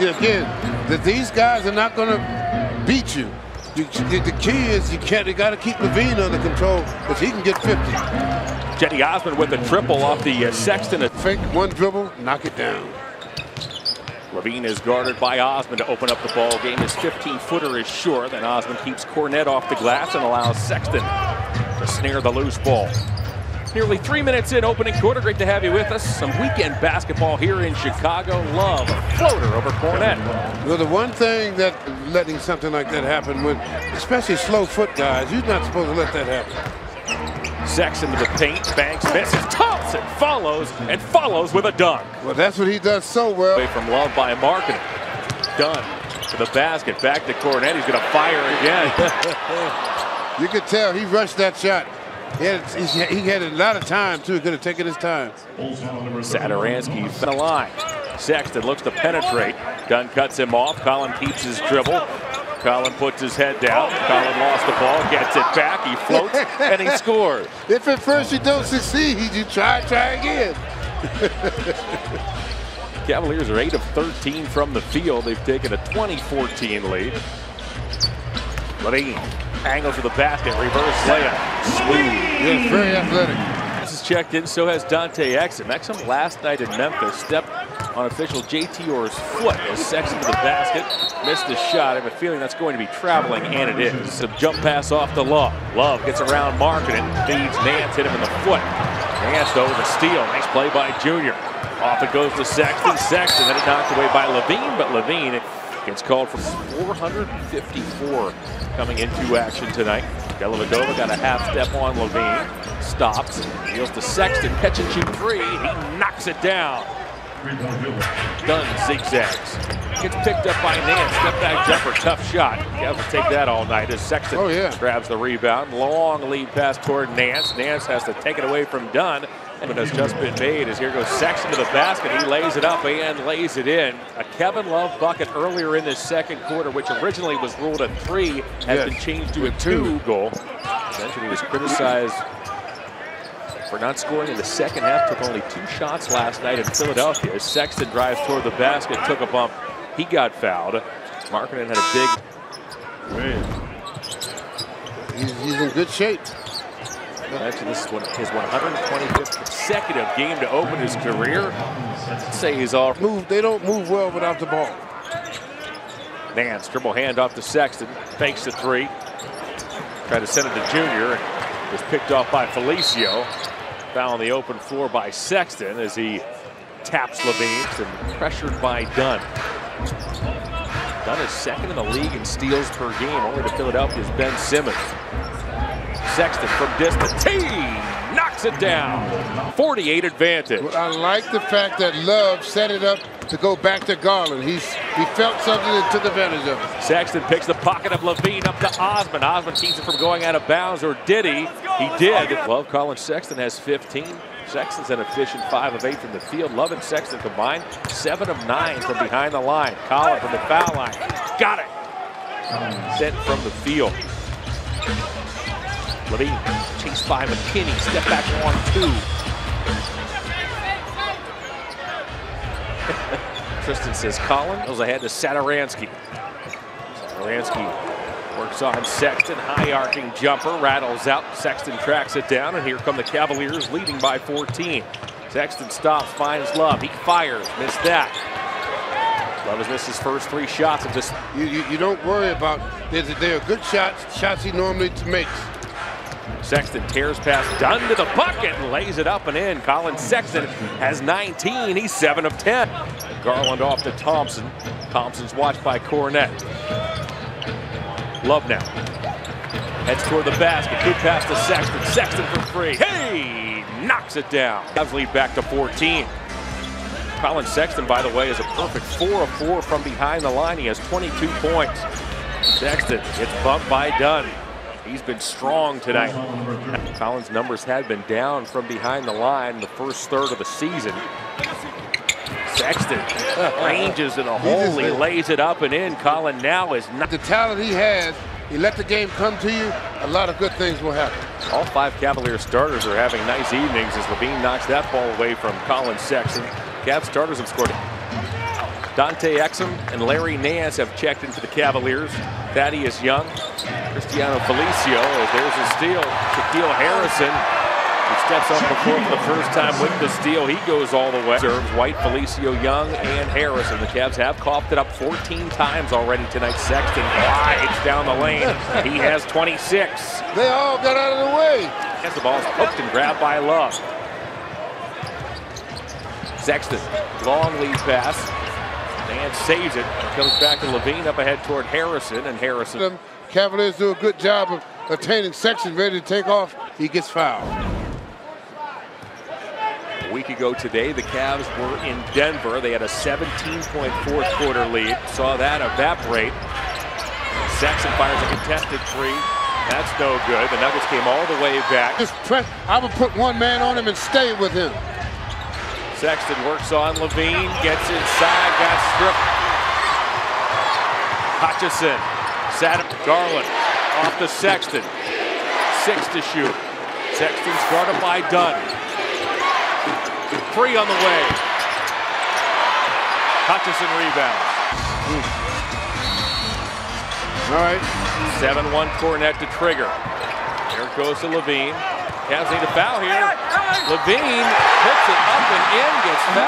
you again that these guys are not going to beat you. you. The key is you can't. You got to keep LaVine under control because he can get 50. Cedi Osman with a triple off the uh, Sexton. Fake one dribble, knock it down. LaVine is guarded by Osman to open up the ball game. His 15-footer is sure. Then Osman keeps Kornet off the glass and allows Sexton to snare the loose ball. Nearly three minutes in opening quarter. Great to have you with us. Some weekend basketball here in Chicago. Love floater over Kornet. Well, the one thing that letting something like that happen with, especially slow foot guys, you're not supposed to let that happen. Sexton to the paint, Banks misses. Thompson follows and follows with a dunk. Well, that's what he does so well. Away from Love by Markkanen. Done to the basket. Back to Kornet. He's going to fire again. you could tell he rushed that shot. He had, he had a lot of time, too. He could have taken his time. Satoransky the line. Sexton looks to penetrate. Dunn cuts him off. Collin keeps his dribble. Collin puts his head down. Collin lost the ball, gets it back. He floats, and he scores. If at first you don't succeed, you try, try again. Cavaliers are 8 of 13 from the field. They've taken a 20-14 lead. LaVine angles to the basket, reverse layup. Smooth. Yeah, very athletic. This is checked in, so has Dante Exum. Exum last night in Memphis stepped on official JT Orr's foot as Sexton to the basket. Missed the shot. I have a feeling that's going to be traveling, and it is. Some jump pass off the Love. Love gets around Markkanen, feeds Nance, hit him in the foot. Nance, though, with a steal. Nice play by Junior. Off it goes to Sexton. Sexton, then it knocked away by LaVine, but LaVine gets called for 454 coming into action tonight. Dellavedova got a half step on LaVine. Stops. Deals to Sexton. Catch and shoot three. He knocks it down. Dunn zigzags. Gets picked up by Nance. Step back jumper. Tough shot. Have to take that all night as Sexton oh, yeah. grabs the rebound. Long lead pass toward Nance. Nance has to take it away from Dunn. And has just been made as here goes Sexton to the basket. He lays it up and lays it in. A Kevin Love bucket earlier in this second quarter, which originally was ruled a three, has yes. been changed to a two goal. Eventually he was criticized for not scoring in the second half. Took only two shots last night in Philadelphia. As Sexton drives toward the basket, took a bump. He got fouled. Markkanen had a big... He's, he's in good shape. Actually, this is his 125th consecutive game to open his career. say he's off. Move. They don't move well without the ball. Nance, dribble hand off to Sexton. Fakes the three. Tried to send it to Junior. Was picked off by Felicio. Foul on the open floor by Sexton as he taps LaVine and pressured by Dunn. Dunn is second in the league in steals per game, only to Philadelphia's Ben Simmons. Sexton from distance. T knocks it down. 48 advantage. Well, I like the fact that Love set it up to go back to Garland. He's he felt something and took advantage of it. Sexton picks the pocket of LaVine up to Osman. Osman keeps it from going out of bounds, or did he? He did. Love Collin Sexton has 15. Sexton's an efficient 5 of 8 from the field. Love and Sexton combined 7 of 9 from behind the line. Collin from the foul line. Got it. Sent from the field. LaVine chased by McKinnie. Step back one, two. Tristan says Collin goes ahead to Satoransky. Satoransky works on Sexton. High arcing jumper rattles out. Sexton tracks it down, and here come the Cavaliers leading by 14. Sexton stops, finds Love. He fires, missed that. Love has missed his first three shots of this. You, you, you don't worry about, they're, they're good shots, shots he normally makes. Sexton tears past Dunn to the bucket and lays it up and in. Collin Sexton has 19. He's 7 of 10. Garland off to Thompson. Thompson's watched by Kornet. Love now. Heads toward the basket. Good pass to Sexton. Sexton for free. Hey! Knocks it down. Cavs lead back to 14. Collin Sexton, by the way, is a perfect 4 of 4 from behind the line. He has 22 points. Sexton gets bumped by Dunn. He's been strong tonight. Collins' numbers had been down from behind the line the first third of the season. Sexton ranges in a hole. He lays it up and in. Collin now is not. The talent he has, he let the game come to you, a lot of good things will happen. All five Cavalier starters are having nice evenings as LaVine knocks that ball away from Collin Sexton. Cavs starters have scored Dante Exum and Larry Nance have checked into the Cavaliers. Thaddeus Young, Cristiano Felicio, there's a steal. Shaquille Harrison, who steps up the floor for the first time with the steal. He goes all the way. Serves White, Felicio, Young, and Harrison. The Cavs have coughed it up 14 times already tonight. Sexton glides down the lane. He has 26. They all got out of the way. As the ball's hooked and grabbed by Love. Sexton, long lead pass. And saves it. Comes back to LaVine up ahead toward Harrison, and Harrison. The Cavaliers do a good job of attaining section, ready to take off. He gets fouled. A week ago today, the Cavs were in Denver. They had a 17-point fourth quarter lead. Saw that evaporate. Sexton fires a contested three. That's no good. The Nuggets came all the way back. Just press, I would put one man on him and stay with him. Sexton works on LaVine, gets inside, got stripped. Hutchison, sat him, Garland, off to Sexton. Six to shoot. Sexton's guarded by Dunn. Three on the way. Hutchison rebounds. All right. 7-1 Kornet to trigger. Here goes to LaVine. Cavs need a foul here. LaVine puts it up and in, gets fouled.